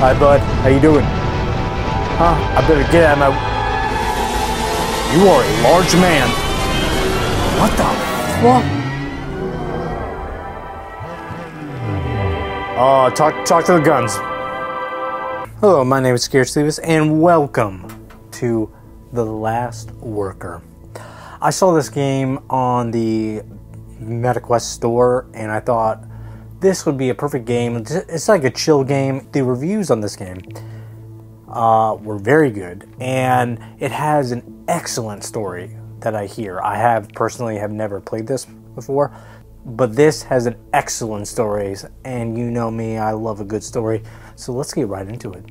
Hi, bud. How you doing? Huh? I better get out of my... You are a large man. What the fuck? Uh, talk, talk to the guns. Hello, my name is Scared Steveless, and welcome to The Last Worker. I saw this game on the MetaQuest store, and I thought this would be a perfect game. It's like a chill game. The reviews on this game uh, were very good, and it has an excellent story that I hear. I have personally have never played this before, but this has an excellent story, and you know me, I love a good story. So let's get right into it.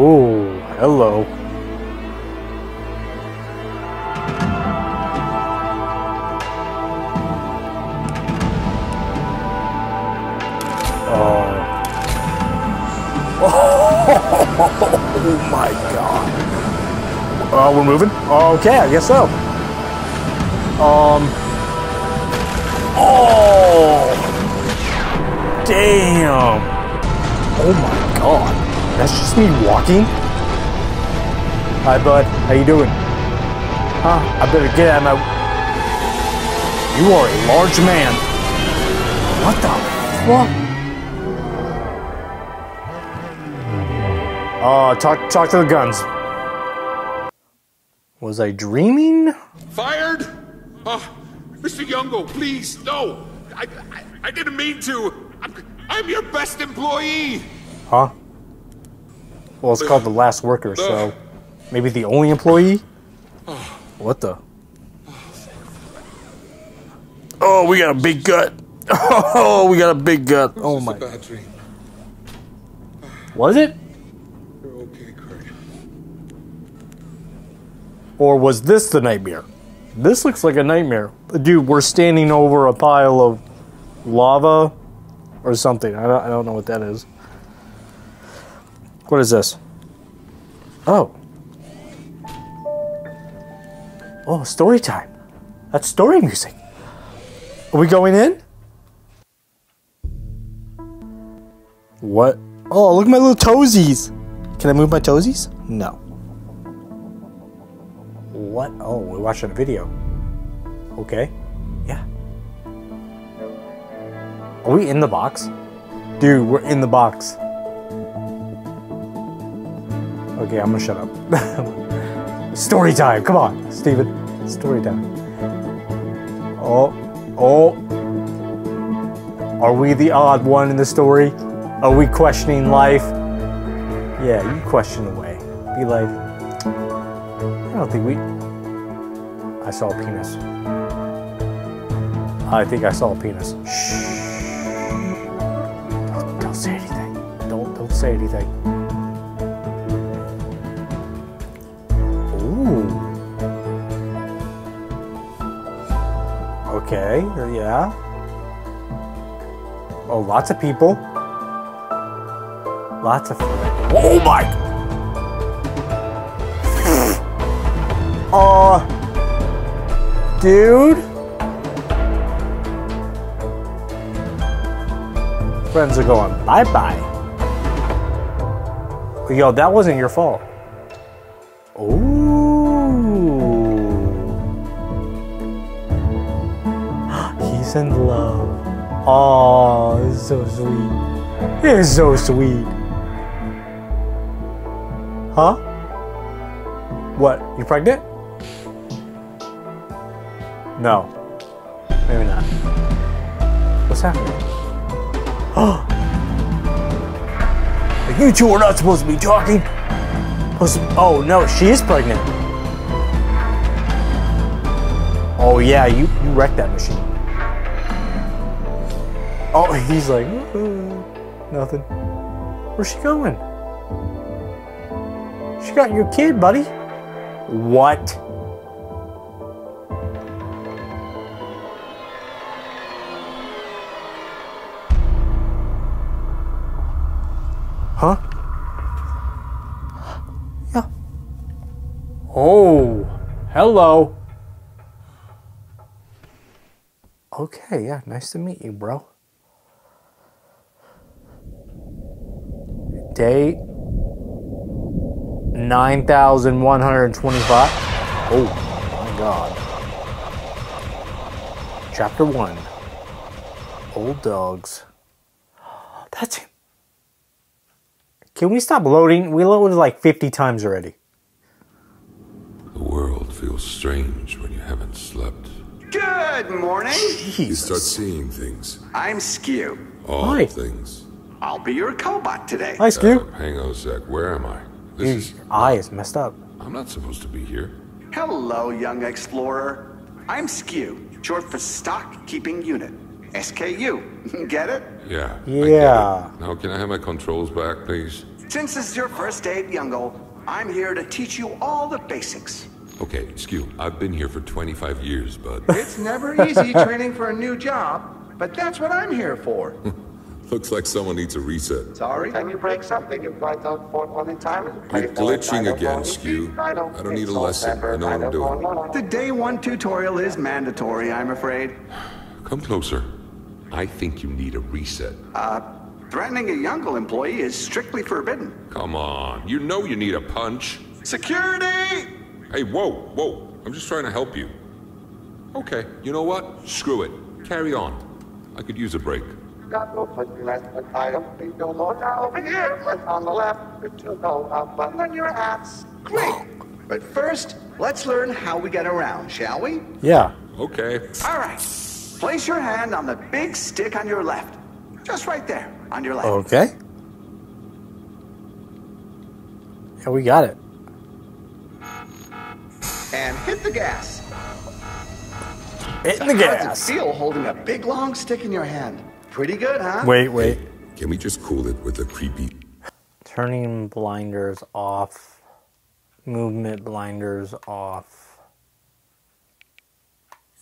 Oh, hello. Oh Oh my god. Uh, we're moving? Okay, I guess so. Um. Oh! Damn! Oh my god. That's just me walking? Hi, bud. How you doing? Huh? I better get out of my... You are a large man. What the fuck? Uh, talk, talk to the guns. Was I dreaming? Fired? Oh, Mr. Youngo, please, no. I, I, I didn't mean to. I'm, I'm your best employee. Huh? Well, it's called the last worker, so maybe the only employee? What the? Oh, we got a big gut. Oh, we got a big gut. Oh my. bad. Was it? You're okay, Kurt. Or was this the nightmare? This looks like a nightmare. Dude, we're standing over a pile of lava or something. I don't, I don't know what that is. What is this? Oh. Oh, story time. That's story music. Are we going in? What? Oh, look at my little toesies. Can I move my toesies? No. What? Oh, we're watching a video. Okay. Yeah. Are we in the box? Dude, we're in the box. Okay, I'm gonna shut up. Story time. Come on, Steven. Story time. Oh, oh. Are we the odd one in the story? Are we questioning life? Yeah, you question away. Be like, I don't think we. I saw a penis. I think I saw a penis. Shh. Don't, don't say anything. Don't don't say anything. Ooh. Okay. Yeah. Oh, lots of people. Lots of. Oh my! Dude. Friends are going bye bye. Yo, that wasn't your fault. Ooh. He's in love. Oh, so sweet. It's so sweet. Huh? What? You pregnant? No. Maybe not. What's happening? Oh! you two are not supposed to be talking. To- oh no, she is pregnant. Oh yeah, you, you wrecked that machine. Oh, he's like, "Uh, nothing. Where's she going? She got your kid, buddy. What? Hello. Okay, yeah, nice to meet you, bro. Date 9125. Oh, my God. Chapter 1 Old Dogs. That's. Can we stop loading? We loaded like 50 times already. The world feels strange when you haven't slept. Good morning. You start seeing things. I'm Skew. All Hi. things. I'll be your cobot today. Hi, Uh, Skew. hang on a sec. Where am I? This Your is. eye is messed up. I'm not supposed to be here. Hello, young explorer. I'm Skew, short for Stock Keeping Unit. SKU. Get it? Yeah. I get Yeah. it. Now, can I have my controls back, please? Since this is your first day at Jüngle, I'm here to teach you all the basics. Okay, Skew, I've been here for 25 years, but It's never easy training for a new job, but that's what I'm here for. looks like someone needs a reset. Sorry? Time you break something, you write out for one in time. You're glitching again, Skew. I don't need a lesson. I know what I'm doing. The day one tutorial is mandatory, I'm afraid. Come closer. I think you need a reset. Uh, Threatening a Jüngle employee is strictly forbidden. Come on. You know you need a punch. Security! Hey, whoa, whoa. I'm just trying to help you. Okay, you know what? Screw it. Carry on. I could use a break. Got no put less than item. Please go low down over here. Left on the left. If you go up button on your hats. Great. Oh. But first, let's learn how we get around, shall we? Yeah. Okay. All right. Place your hand on the big stick on your left. Just right there, on your left. Okay. Yeah, we got it. And hit the gas. Hitting the How does gas. it feel holding a big long stick in your hand? Pretty good, huh? Wait, wait. Can we just cool it with a creepy Turning blinders off. Movement blinders off.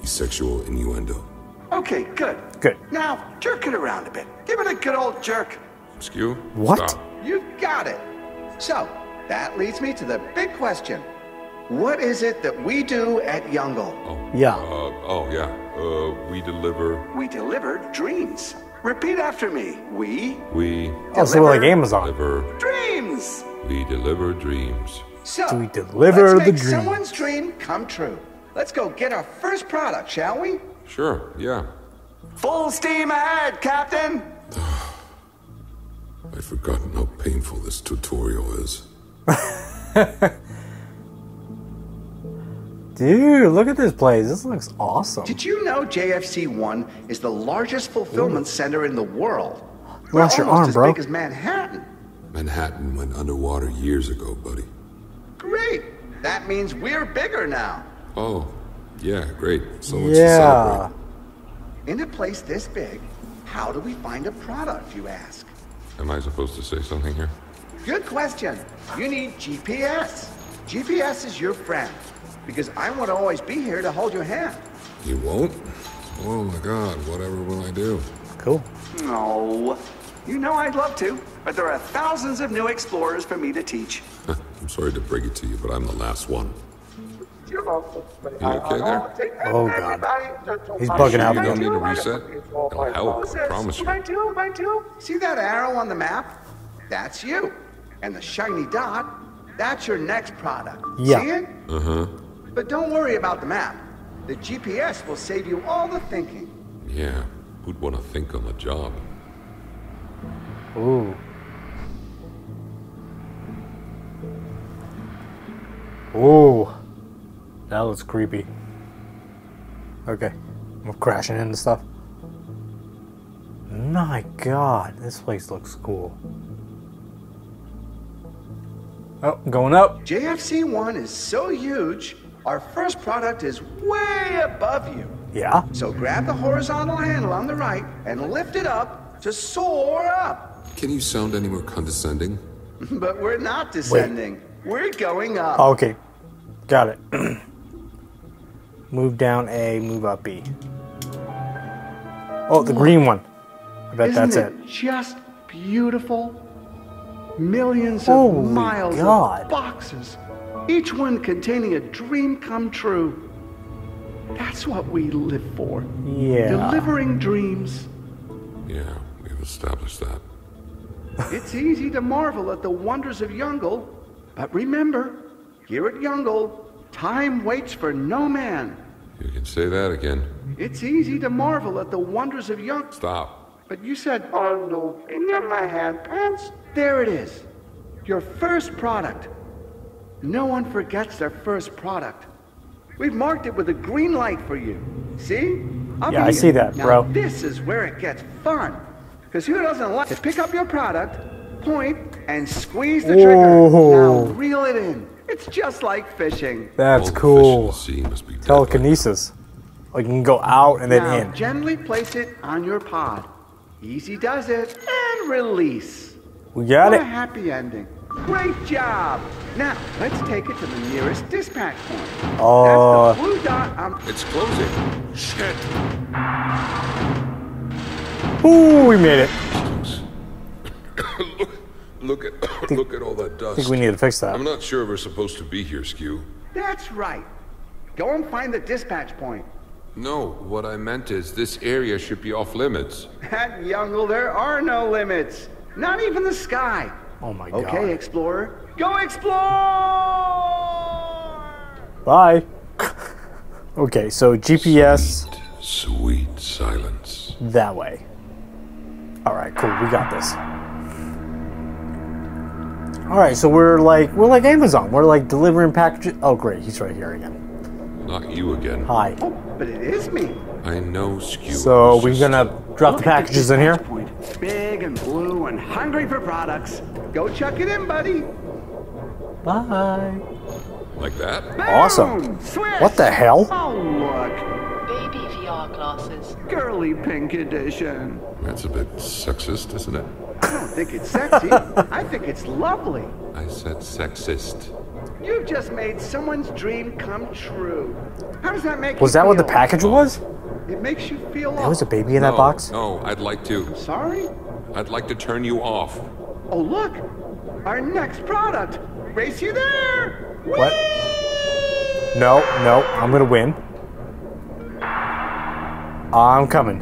sexual innuendo? Okay, good. Good. Now, jerk it around a bit. Give it a good old jerk. Skew? What? Stop. You got it. So, that leads me to the big question. What is it that we do at Jüngle? Oh. Yeah. Uh, oh, yeah. Uh, we deliver. We deliver dreams. Repeat after me. We We Oh, so we're like Deliver. Amazon. deliver. dreams. We deliver dreams. So, Do we deliver let's the make dream? someone's dream come true. Let's go get our first product, shall we? Sure, yeah. Full steam ahead, Captain. I've forgotten how painful this tutorial is. Dude, look at this place. This looks awesome. Did you know JFC 1 is the largest fulfillment center in the world? We're Lost your arm, as bro. big as Manhattan. Manhattan went underwater years ago, buddy. Great. That means we're bigger now. Oh, yeah, great. So much to celebrate. In a place this big, how do we find a product, you ask? Am I supposed to say something here? Good question. You need GPS. GPS is your friend because I want to always be here to hold your hand. You won't? Oh my god, whatever will I do? Cool. No. You know I'd love to, but there are thousands of new explorers for me to teach. I'm sorry to break it to you, but I'm the last one. You know, You okay there? Oh, God. He's bugging out You again. don't need a reset? It'll help, I promise you. Mine too, mine too. See that arrow on the map? That's you. And the shiny dot, that's your next product. Yeah. See it? Uh-huh. But don't worry about the map. The GPS will save you all the thinking. Yeah, who'd want to think on the job? Ooh. Ooh. That looks creepy. Okay. I'm crashing into stuff. My god, this place looks cool. Oh, going up. JFC 1 is so huge, our first product is way above you. Yeah. So grab the horizontal handle on the right and lift it up to soar up. Can you sound any more condescending? But we're not descending. We're going up. Okay. Got it. move down A, move up B. Oh, the green one. I bet Isn't that's it, it. just beautiful? Millions of miles God. of boxes, each one containing a dream come true. That's what we live for. Yeah. Delivering dreams. Yeah, we've established that. It's easy to marvel at the wonders of Jüngle, but remember, here at Jüngle, time waits for no man. You can say that again. It's easy to marvel at the wonders of Jüngle. Stop. But you said, Oh no, in my hand pants. there it is. Your first product. No one forgets their first product. We've marked it with a green light for you. See? Up Yeah, I see that, now, bro. This is where it gets fun. Because who doesn't like to pick up your product, point, and squeeze the trigger? Whoa. Now reel it in. It's just like fishing. That's All the cool. fish in the sea must be. Telekinesis. Like you can go out and then now in. gently place it on your pod. Easy does it. And release. We got what a happy ending. Great job. Now, let's take it to the nearest dispatch point. Oh. That's the blue dot on... It's closing. Shit. Ooh, we made it. look, look at look at all that dust. I think we need to fix that. I'm not sure we're supposed to be here, Skew. That's right. Go and find the dispatch point. No, what I meant is this area should be off limits. At Jüngle, there are no limits. Not even the sky. Oh my god. Okay, Explorer. Go explore! Bye. okay, so GPS Sweet, sweet silence. that way. All right, cool. We got this. All right, so we're like we're like Amazon. We're like delivering packages. Oh, great, he's right here again. Not you again. Hi. Oh, but it is me. I know, Skew. So we're gonna drop the Look at packages in here. Dispatch Point. Big and blue and hungry for products. Go chuck it in, buddy. Bye. like that. Awesome. Boom! Swish! What the hell? Oh, look. Baby VR glasses. Girly pink edition. That's a bit sexist, isn't it? I don't think it's sexy. I think it's lovely. I said sexist. You've just made someone's dream come true. How does that make Was you that what the package was? It makes you feel There was a baby in that box. No, I'd like to. Sorry? I'd like to turn you off. Oh, look. Our next product. Race you there. What? No, no, I'm gonna win. I'm coming.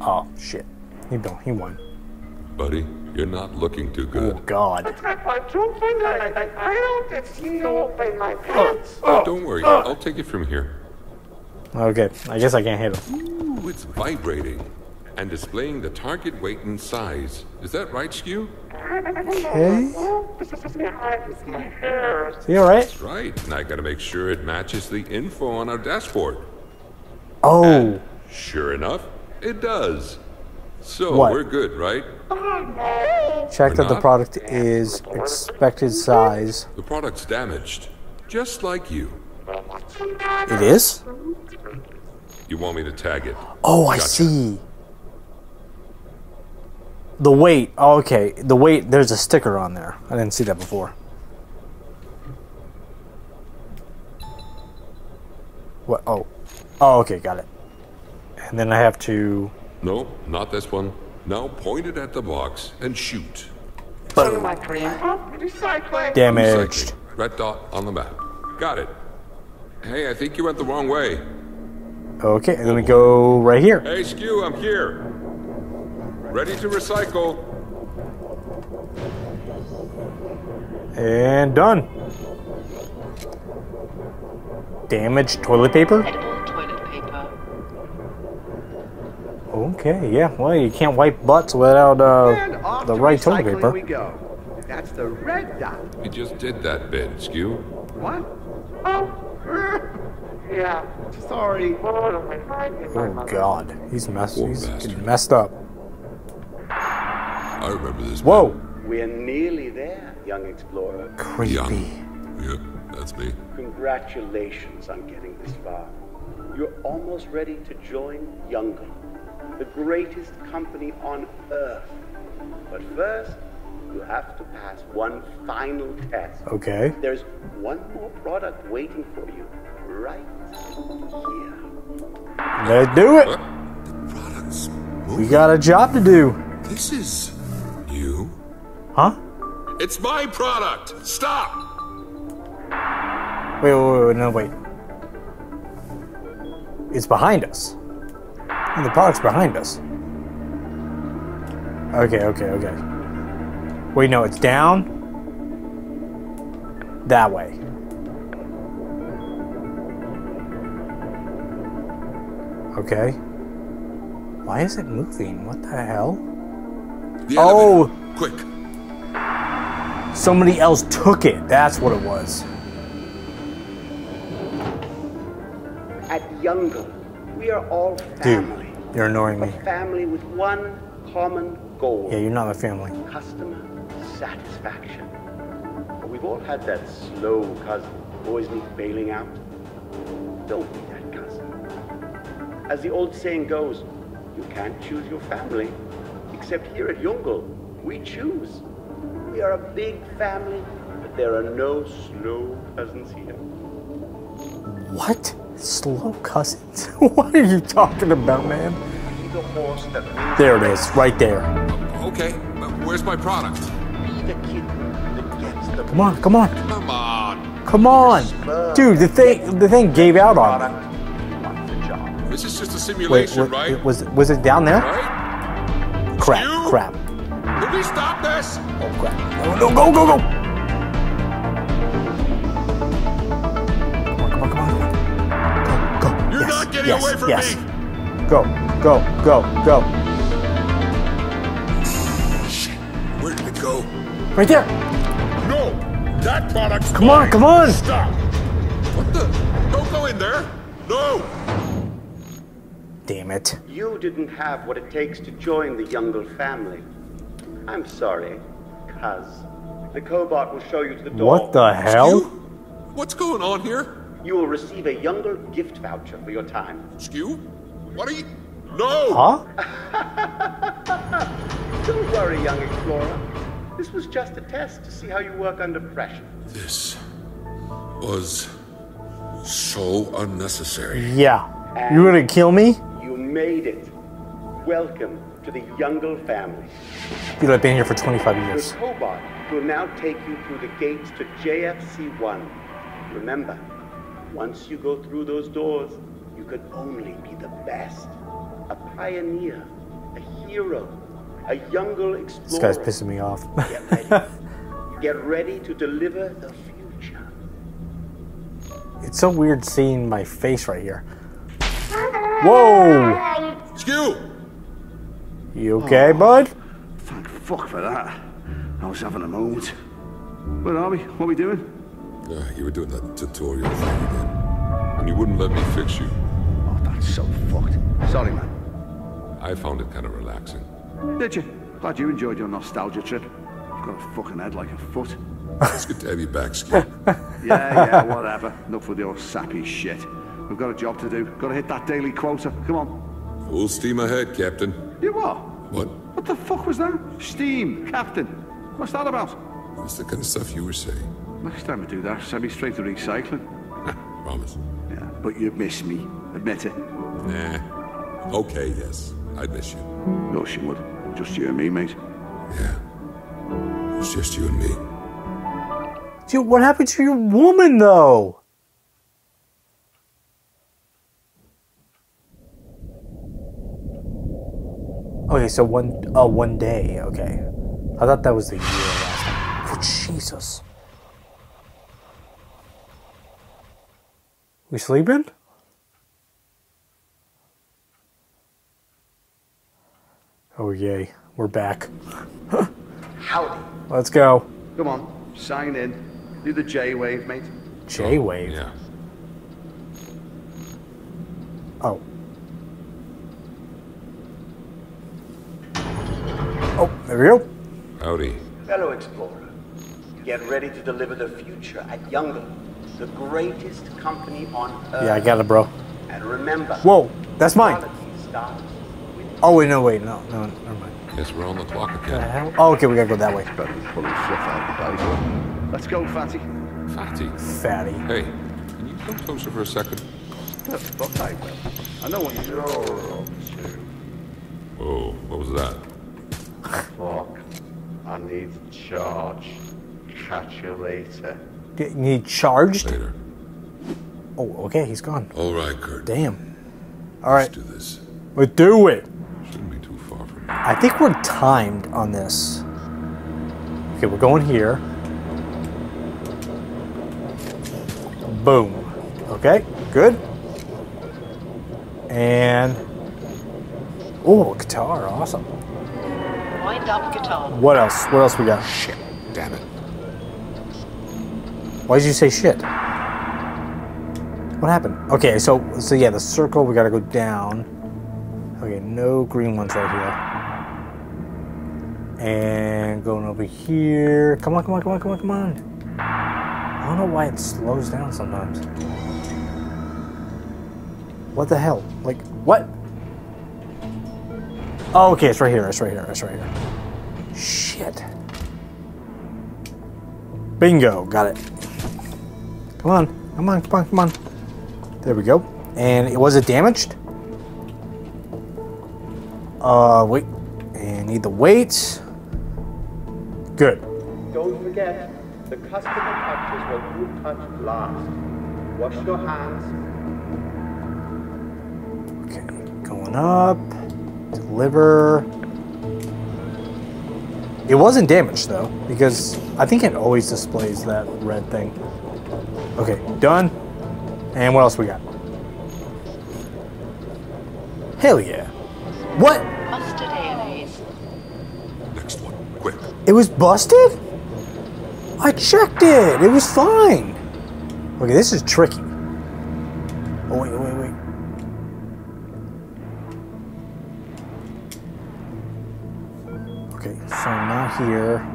Oh shit. He don't he won. Buddy, you're not looking too good. Oh good. god. I don't find I, I, I don't get snow in my oh, oh, pants. Oh, don't worry, I'll take it from here. Okay, I guess I can't hit him. Ooh, it's vibrating and displaying the target weight and size. Is that right, Skew? Okay. Behind my. You alright? That's right. And I gotta make sure it matches the info on our dashboard. Oh. Sure enough, it does. So What? we're good, right? Check that the product is expected size. The product's damaged, just like you. It is? You want me to tag it? Oh, I see. The weight. Oh, okay. The weight, there's a sticker on there. I didn't see that before. What? Oh. Oh, okay. Got it. And then I have to. No, not this one. Now point it at the box and shoot. My cream. Recycling. Damaged. Red dot on the map. Got it. Hey, I think you went the wrong way. Okay, and then we go right here. Hey, Skew, I'm here. Ready to recycle. And done. Damaged toilet paper? Edible toilet paper. Okay, yeah. Well, you can't wipe butts without uh, the to right toilet recycling paper. we go. That's the red dot. You just did that bit, Skew. What? Oh, Yeah. Sorry. Oh, my mind. God, he's messed. Poor He's bastard. messed up. I remember this. Whoa, We're nearly there, young explorer. bit. creepy. Young. Yeah, that's me. Congratulations on getting this far. You're almost ready to join Jüngle, the greatest company on Earth. But first, you have to pass one final test. Okay. There's one more product waiting for you, right here. Let's do it. We got a job to do. This is you. Huh? It's my product. Stop. Wait, wait, wait, no, wait. It's behind us. And the product's behind us. Okay, okay, okay. Wait, no, it's down. That way. Okay. Why is it moving? What the hell? The Oh. elevator. Quick. Somebody else took it. That's what it was. At Jüngle, we are all Dude, family. you're annoying A me. family with one common goal. Yeah, you're not my family. customer satisfaction. But we've all had that slow cousin, always need bailing out. Don't be that cousin. As the old saying goes, you can't choose your family, except here at Jüngle, we choose. We are a big family, but there are no slow cousins here. What? Slow cousins? what are you talking about, man? Be the horse that wins There it is, right there. Okay, but where's my product? Be the kid that gets the Come on, come on, Come on. come on, dude. The thing, the thing gave out on me. product. Want the job. This is just a Wait, what, right? was was it down there? Right? Crap, You? crap. Did we stop this? Oh crap! No, no, go, go, go! Go! Yes, getting yes, away from yes. me. Go, go, go, go! Shit. Where did it go? Right there! No! That product's Come on, come on! Stop! What the? Don't go in there. No. Damn it! You didn't have what it takes to join the Jüngle family. I'm sorry, cuz. The cobot will show you to the door. What the hell? Skew? What's going on here? You will receive a Jüngle gift voucher for your time. Skew? What are you? No. Huh? Don't worry, young explorer. This was just a test to see how you work under pressure. This was so unnecessary. Yeah. You gonna kill me? You made it. Welcome to the Jüngle family. Dude, I've been here for 25 The years. cobot will now take you through the gates to JFC1. Remember, once you go through those doors, you can only be the best. A pioneer, a hero, a Jüngle This guy's pissing me off. Get ready. Get ready to deliver the future. it's so weird seeing my face right here. Whoa! Skew. You okay, oh, bud? Thank fuck for that. I was having a moment. Where are we? What are we doing? Uh, you were doing that tutorial thing again, and you wouldn't let me fix you. Oh, that's so fucked. Sorry, man. I found it kind of relaxing. Did you? Glad you enjoyed your nostalgia trip. You've got a fucking head like a foot. It's good to have you back, Skew. Yeah, yeah, whatever. Enough with your sappy shit. We've got a job to do. Got to hit that daily quota. Come on. Full steam ahead, Captain. You what? What? What the fuck was that? Steam, Captain. What's that about? It's the kind of stuff you were saying. Next time I do that, send me straight to recycling. Promise. Yeah, but you'd miss me. Admit it. Nah. Okay, yes. I'd miss you. No, she would. Just you and me, mate. Yeah. It's just you and me. Dude, what happened to your woman, though? Okay, so one, uh, one day. Okay, I thought that was the year last time. Oh, Jesus. We sleeping? Oh yay, we're back. Howdy. Let's go. Come on, sign in. Do the J wave, mate. J wave. Yeah. Oh. Oh, there we go. Howdy. Fellow explorer, get ready to deliver the future at Jüngle, the greatest company on earth. Yeah, I got it, bro. And remember, Whoa, that's mine. quality starts with Oh wait, no, wait, no, no, never mind. Yes, we're on the clock again. hell? Oh, okay, we gotta go that way. Better be pulling fluff out the belly. Let's go, fatty. Fatty. Fatty. Hey, can you come closer for a second? The fuck I will. I know what you're up to. Whoa, what was that? Fuck. I need to charge. Catch you later. Get, you need charged? Later. Oh, okay, he's gone. All right, Kurt. Damn. All right, Let's do this. let's do it. Shouldn't be too far from here. I think we're timed on this. Okay, we're going here. Boom. Okay, good. And oh, guitar, awesome. Wind up guitar. What else? What else we got? Shit. Damn it. Why did you say shit? What happened? Okay, so so yeah, the circle we gotta go down. Okay, no green ones right here. And going over here. Come on, come on, come on, come on, come on. I don't know why it slows down sometimes. What the hell? Like what? Oh, okay, it's right here. It's right here. It's right here. Shit. Bingo, got it. Come on, come on, come on, come on. There we go. And it was it damaged? Uh, wait. And need the weights. Good. Don't forget, the customer touches what you touch last. Wash your hands. Okay, going up. Deliver. It wasn't damaged though, because I think it always displays that red thing. Okay, done. And what else we got? Hell yeah. What? Busted ALAs. Next one. Quick. It was busted? I checked it. It was fine. Okay, this is tricky. Oh, wait, wait, wait. Okay, so not here.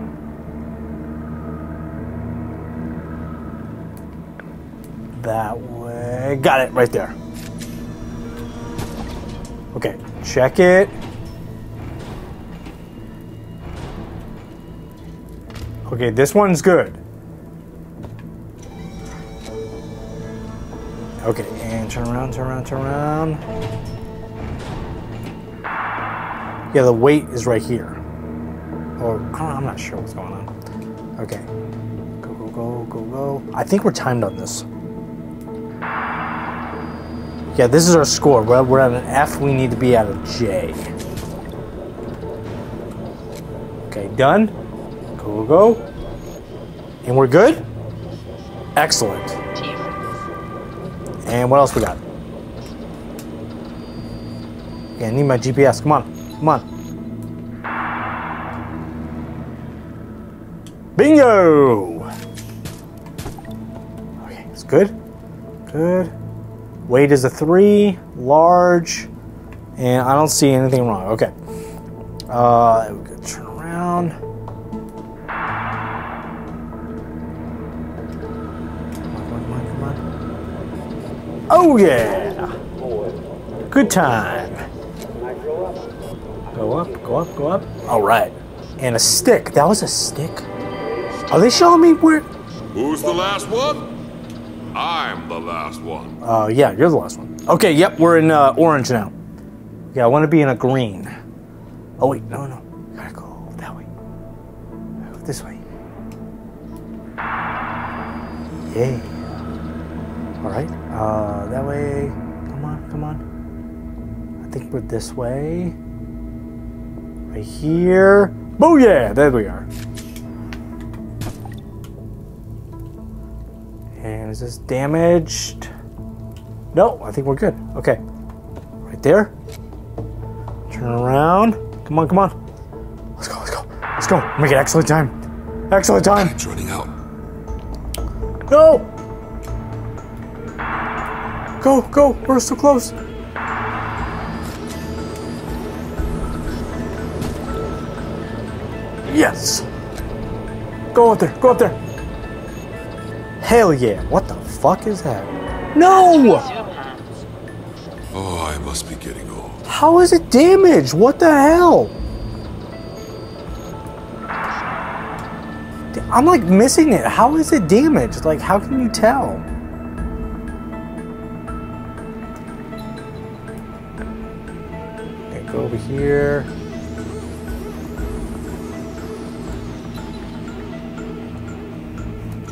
That way. Got it right there. Okay, check it. Okay, this one's good. Okay, and turn around, turn around, turn around. Yeah, the weight is right here. Or, I'm not sure what's going on. Okay. Go, go, go, go, go. I think we're timed on this. Yeah, this is our score. We're, we're at an F. We need to be at a J. Okay, done. Go, go, go. And we're good? Excellent. And what else we got? Yeah, I need my GPS. Come on. Come on. Bingo! Okay, it's good. Good. Weight is a three, large, and I don't see anything wrong. Okay. Uh, turn around. Oh yeah! Good time. Go up, go up, go up. All right. And a stick. That was a stick. Are they showing me where? Who's the last one? I'm the last one. Uh, yeah, you're the last one. Okay, yep, we're in uh, orange now. Yeah, I want to be in a green. Oh wait, no, no, gotta go that way. Go this way. Yay. All right, uh, that way. Come on, come on. I think we're this way. Right here. Booyah! There we are. Is this damaged? No, I think we're good. Okay. Right there. Turn around. Come on, come on. Let's go, let's go. Let's go. Make it excellent time. Excellent time. Time's running out. No! Go, go. We're so close. Yes. Go up there. Go up there. Hell yeah. What the fuck is that? No! Oh, I must be getting old. How is it damaged? What the hell? I'm like missing it. How is it damaged? Like, how can you tell? Okay, go over here.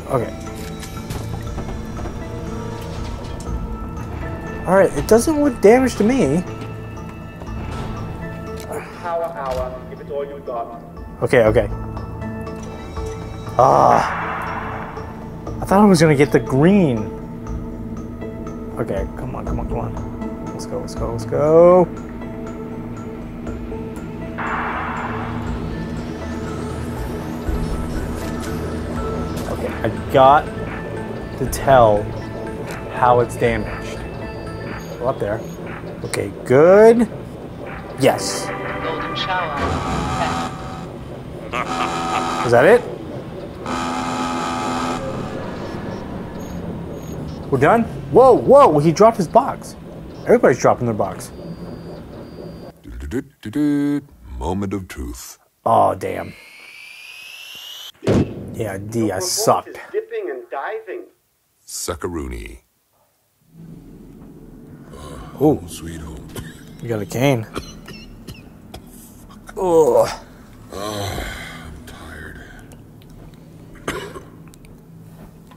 Okay. Alright, it doesn't look damaged to me. Power hour. Give it all you got. Okay, okay. Ah. I thought I was gonna get the green. Okay, come on, come on, come on. Let's go, let's go, let's go. Okay, I got to tell how it's damaged. Go up there. Okay, good. Yes. Golden shower. Is that it? We're done? Whoa, whoa, he dropped his box. Everybody's dropping their box. Moment of truth. Oh, damn. Yeah, D, I Your sucked. is dipping and diving. Sackaroonie. Ooh, Sweet home. you got a cane. Ah, Ugh. Tired.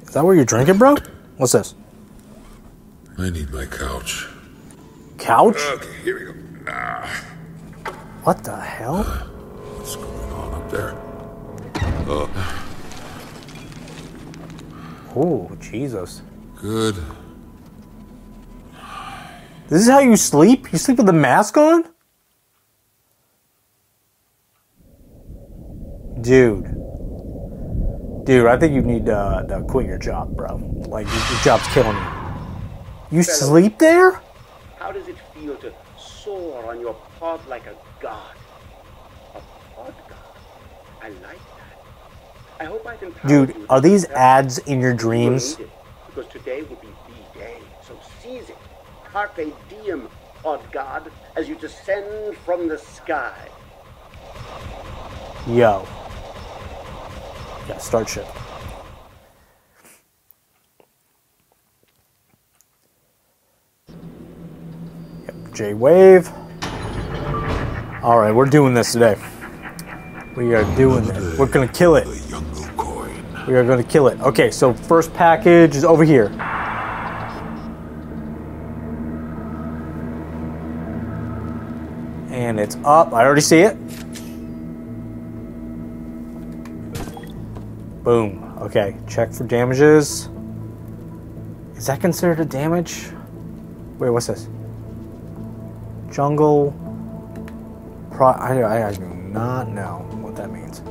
Is that what you're drinking, bro? What's this? I need my couch. Couch? Okay, here we go. Ah, What the hell? Uh, what's going on up there? Uh. Oh, Jesus. Good. This is how you sleep? You sleep with the mask on? Dude. Dude, I think you need to, to quit your job, bro. Like, your, job's killing you. You sleep there? How does it feel to soar on your pod like a god? A pod god? I like that. I hope I've empowered Dude, are these ads in your dreams? Because today will be the day. So seize it. Carpe diem, pod god, as you descend from the sky. Yo. Yeah, start ship. Yep, J Wave. Alright, we're doing this today. We are doing this. We're gonna kill it. The Yungo coin. We are gonna kill it. Okay, so first package is over here. Up. I already see it. Boom. Okay, check for damages. Is that considered a damage? Wait, what's this? Jüngle. Pro. I, I, I do not know what that means.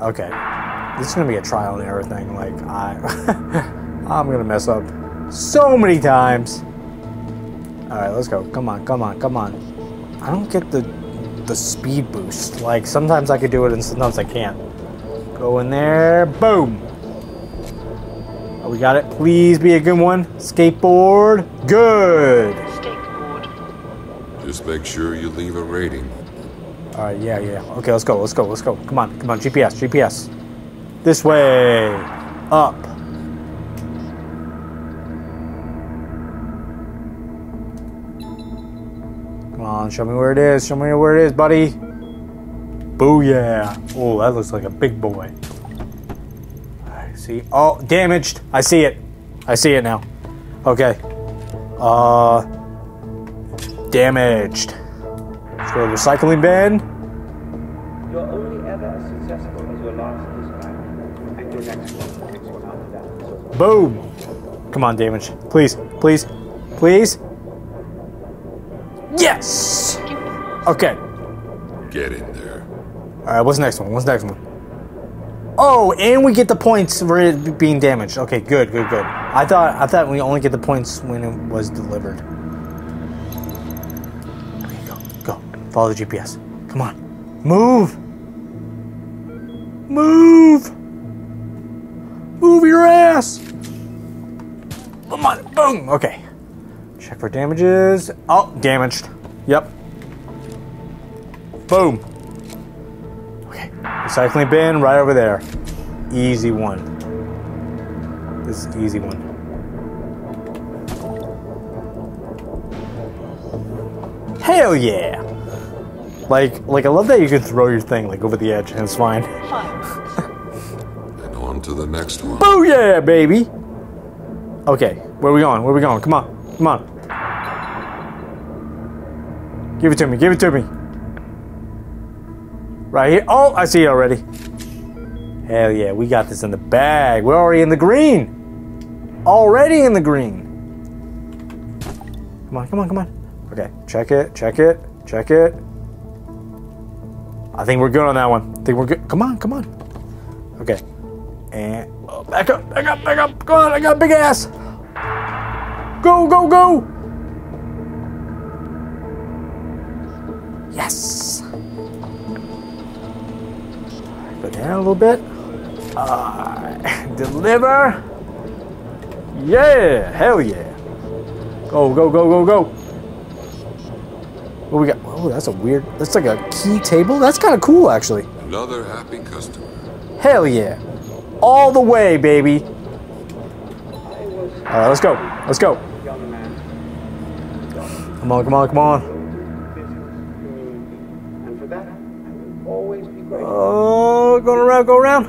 Okay. This is gonna be a trial and error thing. Like I, I'm gonna mess up so many times. All right, let's go. Come on, come on, come on. I don't get the the speed boost. Like sometimes I could do it and sometimes I can't. Go in there. Boom. Oh, we got it. Please be a good one. Skateboard. Good. Skateboard. Just make sure you leave a rating. All right, yeah, yeah. Okay, let's go, let's go, let's go. Come on, come on, GPS, GPS. This way. Up. On, show me where it is. Show me where it is, buddy. Booyah. Oh, that looks like a big boy. I see. Oh, damaged. I see it. I see it now. Okay. Uh, damaged. Let's go to the recycling bin. You're only ever as successful as your last design. And your next one takes one out that. Boom! Come on, damage. Please, please, please. Yes! Okay. Get in there. Alright, what's the next one? What's the next one? Oh, and we get the points for it being damaged. Okay, good, good, good. I thought I thought we only get the points when it was delivered. Okay, go, go. Follow the GPS. Come on. Move! Move! Move your ass! Come on, boom! Okay. Check for damages. Oh, damaged. Yep. Boom. Okay. Recycling bin right over there. Easy one. This is easy one. Hell yeah! Like, like I love that you can throw your thing like over the edge and it's fine. And on to the next one. Booyah, baby! Okay, where we going? Where we going? Come on, come on. Give it to me. Give it to me. Right here. Oh, I see it already. Hell yeah, we got this in the bag. We're already in the green. Already in the green. Come on, come on, come on. Okay, check it, check it, check it. I think we're good on that one. I think we're good. Come on, come on. Okay. And oh, back up, back up, back up. Come on, I got big ass. Go, go, go. Yes. Go down a little bit. Uh, deliver. Yeah, hell yeah. Go, go, go, go, go. What we got? Oh, that's a weird. That's like a key table. That's kind of cool, actually. Another happy customer. Hell yeah. All the way, baby. All right, let's go. Let's go. Come on, come on, come on. Going around, go around.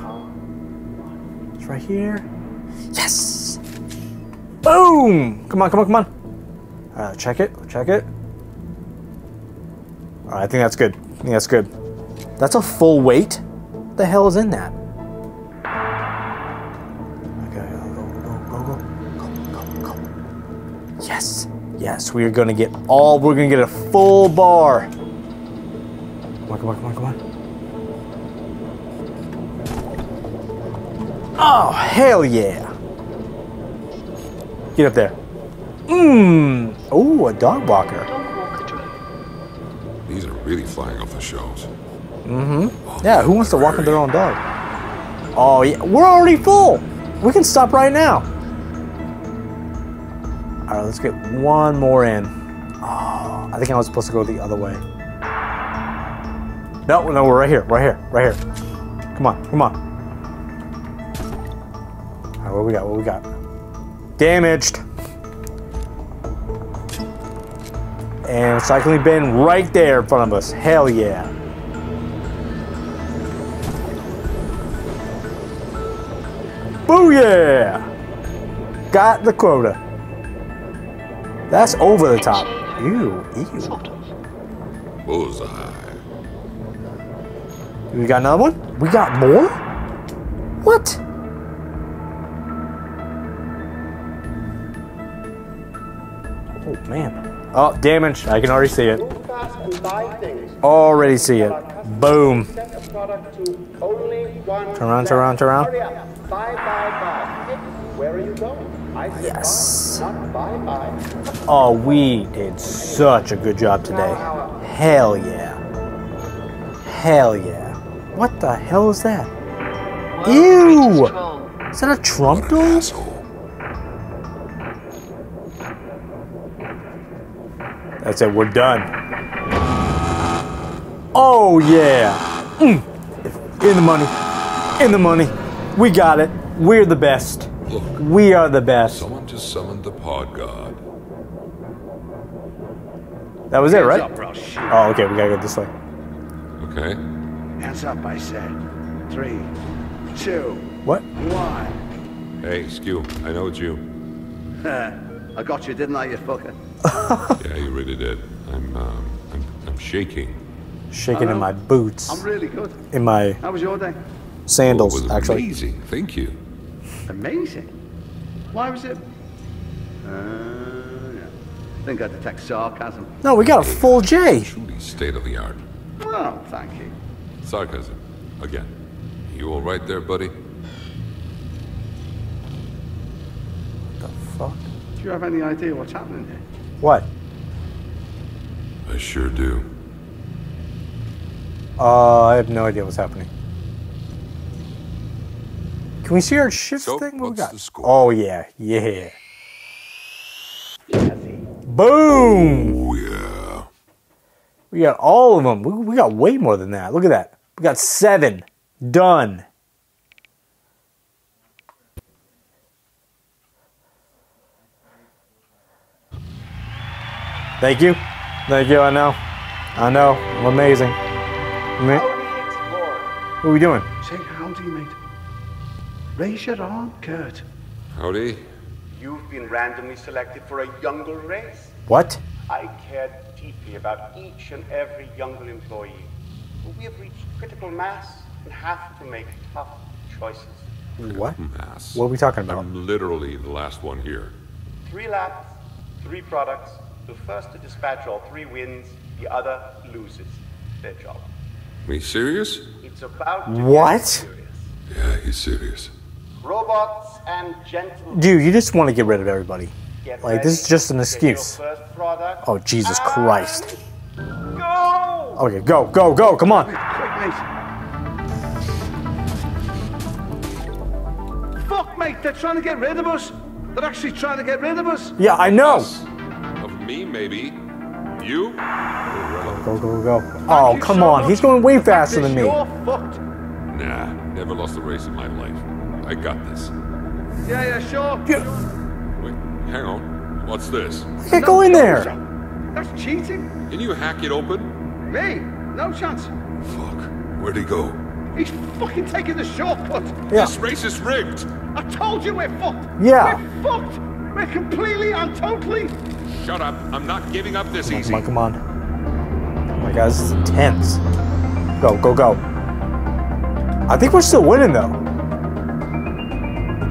It's right here. Yes. Boom. Come on, come on, come on. All right, check it. Check it. All right, I think that's good. I think that's good. That's a full weight. What the hell is in that? Okay, go, go, go, go, go, go, go. Yes, yes, we are gonna get all. We're gonna get a full bar. Come on, come on, come on, come on. Oh, hell yeah. Get up there. Mmm. Oh, a dog walker. Dog walker drone. These are really flying off the shelves. Mm-hmm Yeah, who wants to walk with their own dog? Oh, yeah. We're already full. We can stop right now. All right, let's get one more in. Oh, I think I was supposed to go the other way. No, no, we're right here, right here, right here. Come on, come on. What we got? What we got? Damaged. And recycling bin right there in front of us. Hell yeah. Booyah! Got the quota. That's over the top. Ew, ew. Bullseye. We got another one? We got more? What? Man. Oh, damage. I can already see it. Move fast and buy things. Already see it. Boom. Set a product to only one. Turn around, turn around, turn around. Yes. buy, not buy, buy. Oh, we did such a good job today. Hell yeah. Hell yeah. What the hell is that? Ew! Is that a Trump doll? That's it, we're done. Oh, yeah. Mm. In the money. In the money. We got it. We're the best. Look, We are the best. someone just summoned the pod god. That was it, right? Up, or I'll shoot. Oh, okay, we gotta go this way. Okay? Hands up, I said. Three, two, What? one. Hey, Skew, I know it's you. I got you, didn't I, you fucker? Yeah, you really did. I'm, um, I'm, I'm shaking. Shaking in my boots. I'm really good. In my How was your day? It sandals, was actually. amazing. Thank you. Amazing. Why was it? Uh, yeah. Think I detect sarcasm. No, we got a full J. Truly state of the art. Well, thank you. Sarcasm. Again. You all right there, buddy? What The fuck? Do you have any idea what's happening here? What? I sure do. Uh, I have no idea what's happening. Can we see our shift So, thing? What we got? the score? Oh yeah, yeah. Boom! Oh, yeah. We got all of them. We, we got way more than that. Look at that. We got seven. Done. Thank you. Thank you. I know. I know. I'm amazing. Ma- What are we doing? Say howdy, mate. Raise your arm, Kurt. Howdy. You've been randomly selected for a Jüngle race. What? I cared deeply about each and every Jüngle employee. But we have reached critical mass and have to make tough choices. What? Mass. What are we talking about? I'm literally the last one here. Three laps, three products. The first to dispatch all three wins, the other loses their job. Are you serious? It's about to What? serious. Yeah, he's serious. Robots and gentle Dude, you just want to get rid of everybody. Get Like, this is just an to get your excuse. Oh, Jesus Christ. Go! Okay, go, go, go, come on. Fuck, mate, they're trying to get rid of us. They're actually trying to get rid of us. Yeah, I know. Us. Of me, maybe. You? Irrelevant. Go, go, go. Oh, come on. He's going way faster than me. Nah, never lost a race in my life. I got this. Yeah, yeah, sure. Yeah. Wait, hang on. What's this? I can't go in there. That's cheating. Can you hack it open? Me? No chance. Fuck. Where'd he go? He's fucking taking the shortcut. Yeah. This race is rigged. I told you we're fucked. Yeah. We're fucked. We're completely and totally. Shut up. I'm not giving up this Come easy. on, come on. Oh my god, this is intense. Go, go, go. I think we're still winning though.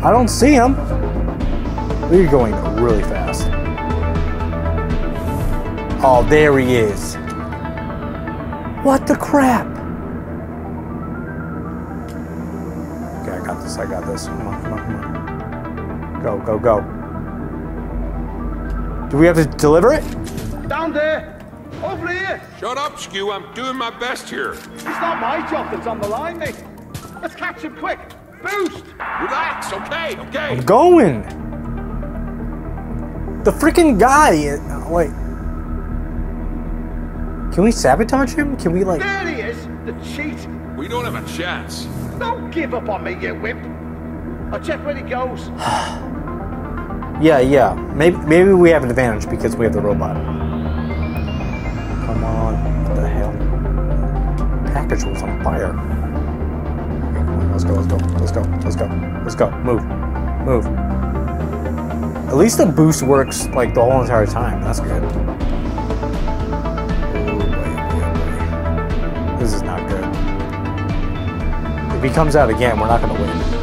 I don't see him. We're going really fast. Oh, there he is. What the crap? Okay, I got this, I got this. Come on, come on, come on. Go, go, go. Do we have to deliver it? Down there. Over here. Shut up, Skew. I'm doing my best here. It's not my job that's on the line, mate. Let's catch him quick. Boost. Relax, okay, okay. I'm going. The freaking guy. uh, Wait. Can we sabotage him? Can we like? There he is. The cheat. We don't have a chance. Don't give up on me, you wimp. I'll check where he goes. Yeah, yeah. Maybe maybe we have an advantage because we have the robot. Come on. What the hell? Package was on fire. Let's go. Let's go. Let's go. Let's go. Let's go. Move. Move. At least the boost works like the whole entire time. That's good. Oh. This is not good. If he comes out again, we're not going to win.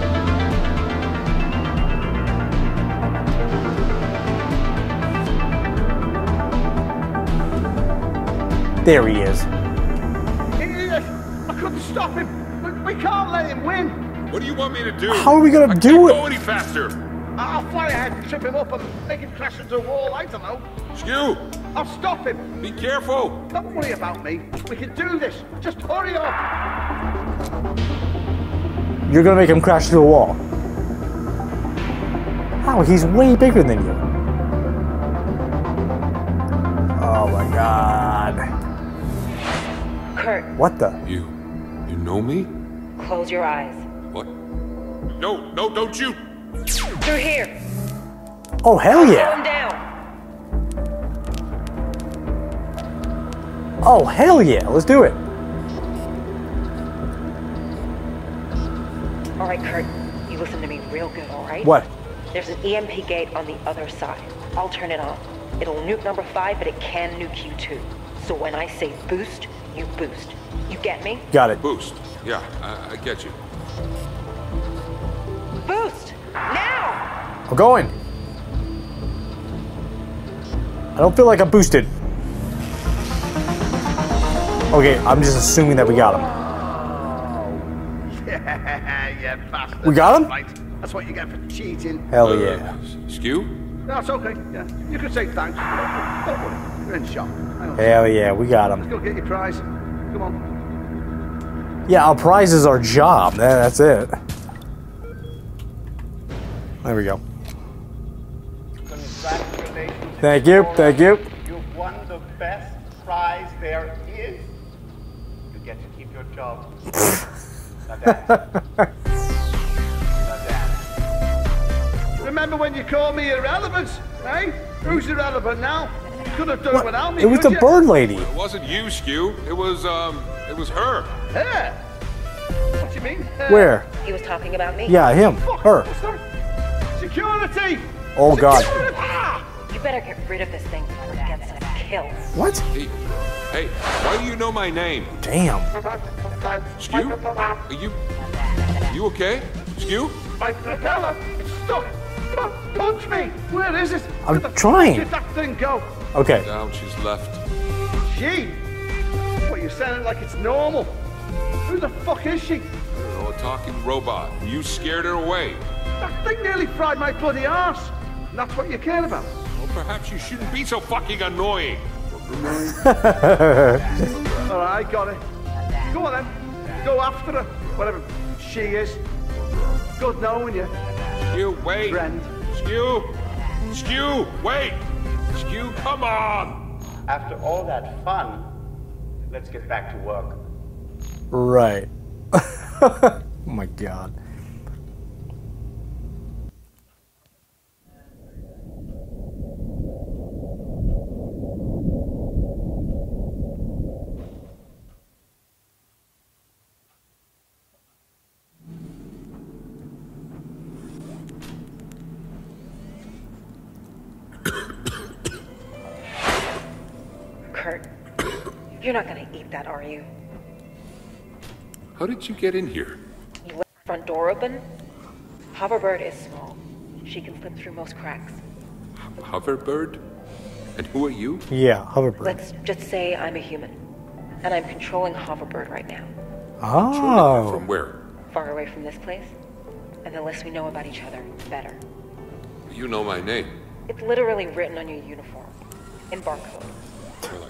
There he is. Idiot. I couldn't stop him. We, we can't let him win. What do you want me to do? How are we gonna I do can't it? go any faster. I'll fly ahead, trip him up, and make him crash into a wall. I don't know. Skew, I'll stop him. be careful. Don't worry about me. We can do this. Just hurry up. You're gonna make him crash through a wall. How? He's way bigger than you. What the? You, you know me? close your eyes. What? No, no, don't you. Through here. Oh hell yeah! Calm yeah. down. Oh hell yeah. Let's do it. All right, Kurt. You listen to me real good, all right? What? There's an EMP gate on the other side. I'll turn it on. It'll nuke number five, but it can nuke you too. So when I say boost, you boost. You get me? Got it. Boost. Yeah, I, I get you. Boost! Now! I'm going. I don't feel like I'm boosted. Okay, I'm just assuming that we got him. Yeah, yeah, bastard. We got him? Right. That's what you get for cheating. Hell Uh, yeah. Skew? No, okay. Yeah, you can say thanks. Don't worry. You're in shock. Hell yeah, we got him. Let's go get your prize. Come on. Yeah, our prize is our job. That's it. There we go. Congratulations. Thank you, thank you. You've won the best prize there is. You get to keep your job. now dance. now dance. Remember when you called me irrelevant? Eh? Who's irrelevant now? You could have done it without me. It was the you? bird lady. It wasn't you, Skew. It was, um, it was her. Her? What do you mean? Her? Where? He was talking about me. Yeah, him. Fuck, Her. what's that? Security! Oh god. You better get rid of this thing before it gets some kills. What? Hey, hey, why do you know my name? Damn. Skew? Are you... You okay? Skew? My propeller! It's stuck! Punch me! Where is it? I'm Where the fuck trying. Did that thing go? Okay. Down, she's left. She? What, you're saying it like it's normal? Who the fuck is she? Oh, a talking robot. You scared her away. That thing nearly fried my bloody ass. And that's what you care about. Well, perhaps you shouldn't be so fucking annoying. All right, got it. Go on then. Go after her. Whatever she is. Good knowing you. Skew, wait. Friend. Skew! Skew, wait! Skew, come on! After all that fun, let's get back to work. Right. oh my god. You're not gonna eat that, are you? How did you get in here? You left the front door open? Hoverbird is small. She can slip through most cracks. Hoverbird? And who are you? Yeah, hoverbird. Let's just say I'm a human. And I'm controlling Hoverbird right now. Oh. From where? Far away from this place. And the less we know about each other, the better. You know my name. It's literally written on your uniform. In barcode. Well,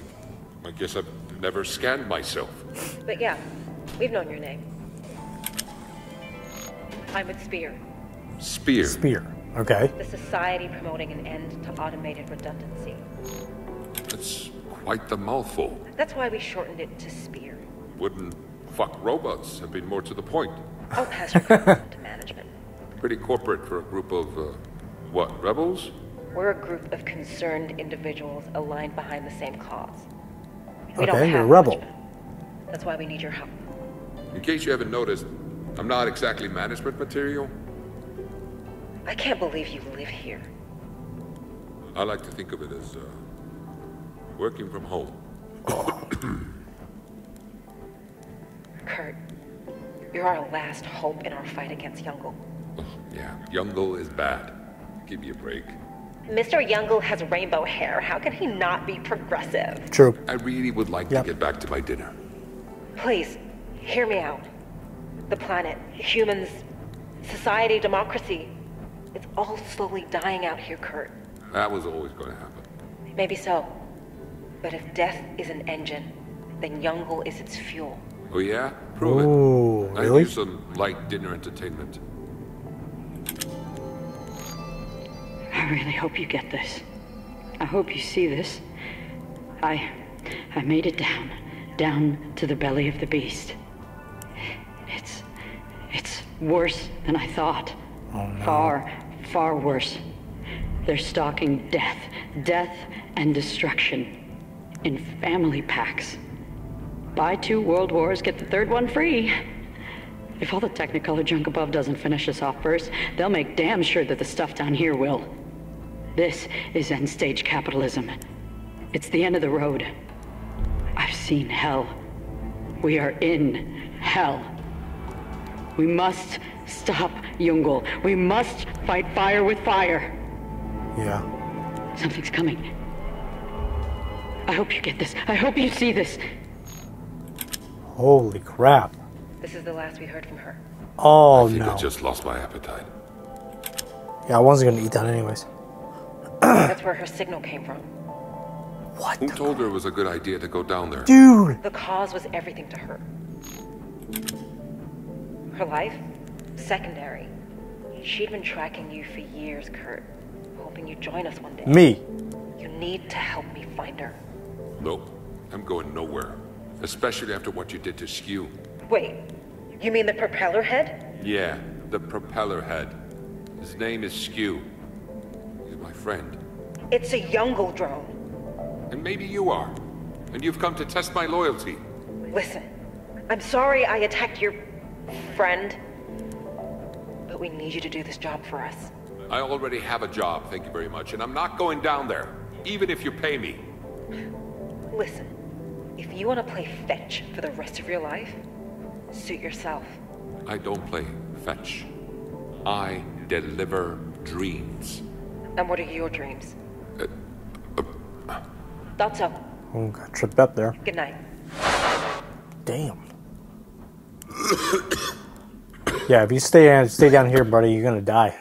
I, I guess I've never scanned myself. But yeah, we've known your name. I'm with Spear, Spear. Spear. Okay. the society promoting an end to automated redundancy. That's quite the mouthful. That's why we shortened it to Spear. Wouldn't fuck robots have been more to the point? I'll pass your compliment to management. Pretty corporate for a group of, uh, what, rebels? We're a group of concerned individuals aligned behind the same cause. We Okay, you're a have rebel. management. That's why we need your help. In case you haven't noticed, I'm not exactly management material. I can't believe you live here. I like to think of it as, uh, working from home. Kurt, you're our last hope in our fight against Jüngle. Oh, yeah, Jüngle is bad. Give me a break. Mr. Jüngle has rainbow hair. How can he not be progressive? True. I really would like Yep. to get back to my dinner. Please, hear me out. The planet, humans, society, democracy. It's all slowly dying out here, Kurt. That was always going to happen. Maybe so. But if death is an engine, then Jüngle is its fuel. Oh yeah? Prove Ooh, it. I really? need some light dinner entertainment. I really hope you get this. I hope you see this. I. I made it down. Down to the belly of the beast. It's. It's worse than I thought. Oh, far, far worse. They're stalking death. Death and destruction. In family packs. Buy two world wars, get the third one free. If all the Technicolor junk above doesn't finish us off first, they'll make damn sure that the stuff down here will. This is end stage capitalism. It's the end of the road. I've seen hell. We are in hell. We must stop Jüngle. We must fight fire with fire. Yeah. Something's coming. I hope you get this. I hope you see this. Holy crap. This is the last we heard from her. Oh I think no. I just lost my appetite. Yeah, I wasn't gonna eat that anyways. That's where her signal came from. What? Who told her it was a good idea to go down there? Dude. The cause was everything to her. Her life? Secondary. She'd been tracking you for years, Kurt. Hoping you'd join us one day. Me. You need to help me find her. Nope. I'm going nowhere. Especially after what you did to Skew. Wait, you mean the propeller head? Yeah, the propeller head. His name is Skew. Friend. It's a Jüngle drone. And maybe you are. And you've come to test my loyalty. Listen, I'm sorry I attacked your friend, but we need you to do this job for us. I already have a job, thank you very much, and I'm not going down there, even if you pay me. Listen, if you want to play fetch for the rest of your life, suit yourself. I don't play fetch. I deliver dreams. And what are your dreams? That's all. Oh, got tripped up there. Good night. Damn. yeah, if you stay uh, stay down here, buddy, you're gonna die.